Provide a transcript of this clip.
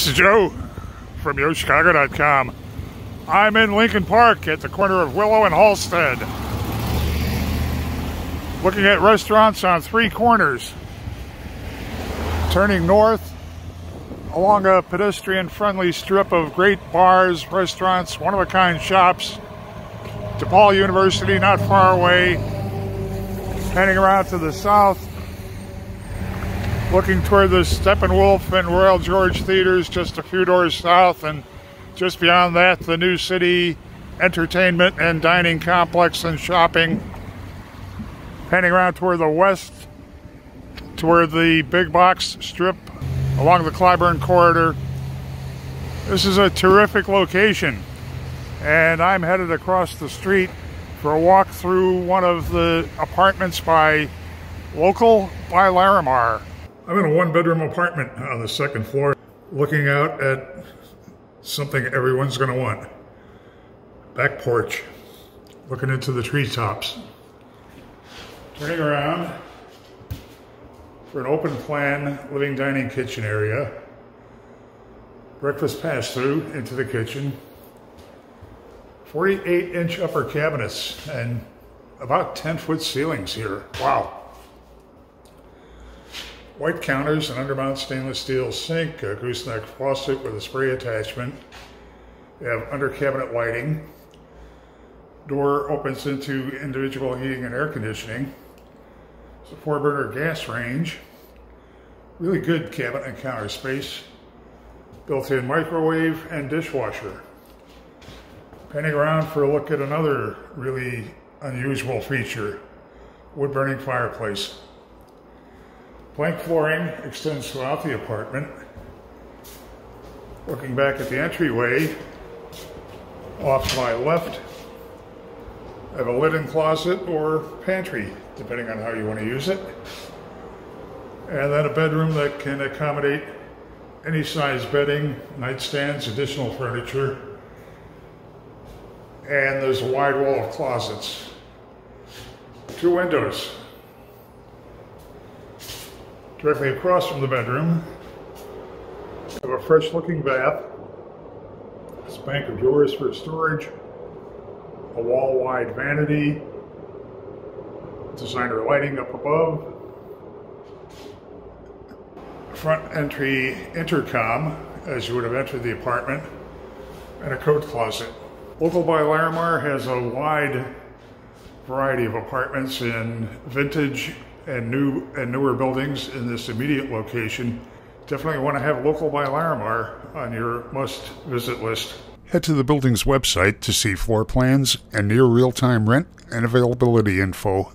This is Joe from YoChicago.com. I'm in Lincoln Park at the corner of Willow and Halsted. Looking at restaurants on three corners. Turning north along a pedestrian friendly strip of great bars, restaurants, one of a kind shops. DePaul University, not far away. Heading around to the south, looking toward the Steppenwolf and Royal George theaters just a few doors south, and just beyond that, the New City Entertainment and Dining Complex and shopping. Heading around toward the west, toward the big box strip along the Clybourn corridor. This is a terrific location, and I'm headed across the street for a walk through one of the apartments by Local by Laramar. I'm in a one bedroom apartment on the second floor looking out at something everyone's to want. Back porch, looking into the treetops. Turning around for an open plan living dining kitchen area. Breakfast pass through into the kitchen. 48 inch upper cabinets and about 10 foot ceilings here. Wow. White counters, an undermount stainless steel sink, a gooseneck faucet with a spray attachment. You have under cabinet lighting. Door opens into individual heating and air conditioning. It's a four burner gas range. Really good cabinet and counter space. Built-in microwave and dishwasher. Panning around for a look at another really unusual feature, wood burning fireplace. Plank flooring extends throughout the apartment. Looking back at the entryway, off to my left, I have a linen closet or pantry, depending on how you want to use it. And then a bedroom that can accommodate any size bedding, nightstands, additional furniture. And there's a wide wall of closets. Two windows Directly across from the bedroom, we have a fresh looking bath, this bank of drawers for storage, a wall wide vanity, designer lighting up above, front entry intercom as you would have entered the apartment, and a coat closet. Local by Laramar has a wide variety of apartments in vintage and new and newer buildings in this immediate location, definitely want to have local by Laramar on your must visit list. Head to the building's website to see floor plans and near real time rent and availability info